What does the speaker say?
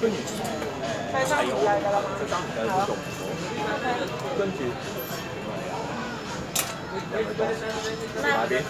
跟住係三就計㗎啦嘛，三計都做唔到，跟住。那边。